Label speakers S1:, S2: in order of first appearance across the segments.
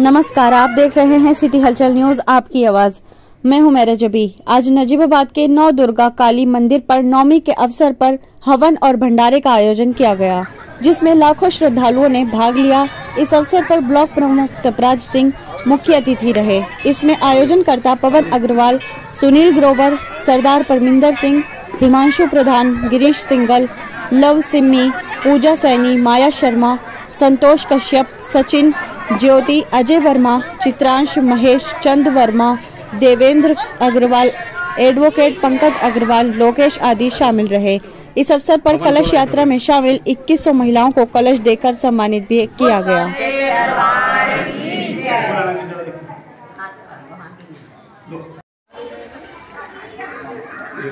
S1: नमस्कार, आप देख रहे हैं सिटी हलचल न्यूज़, आपकी आवाज़। मैं हूँ मेरा जबी। आज नजीबाबाद के नौ दुर्गा काली मंदिर पर नौमी के अवसर पर हवन और भंडारे का आयोजन किया गया, जिसमें लाखों श्रद्धालुओं ने भाग लिया। इस अवसर पर ब्लॉक प्रमुख तपराज सिंह मुख्य अतिथि रहे। इसमें आयोजनकर्ता पवन अग्रवाल, सुनील ग्रोवर, सरदार परमिंदर सिंह, हिमांशु प्रधान, गिरीश सिंगल, लव सिम्मी, पूजा सैनी, माया शर्मा संतोष कश्यप सचिन ज्योति अजय वर्मा चित्रांश महेश चंद वर्मा देवेंद्र अग्रवाल एडवोकेट पंकज अग्रवाल लोकेश आदि शामिल रहे। इस अवसर पर कलश यात्रा में शामिल 2100 महिलाओं को कलश देकर सम्मानित भी किया गया।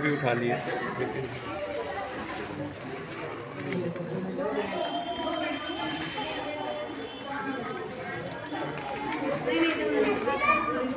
S2: उठा लिए।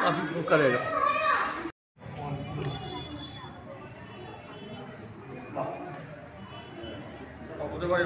S2: अभी करेगा उधर भाई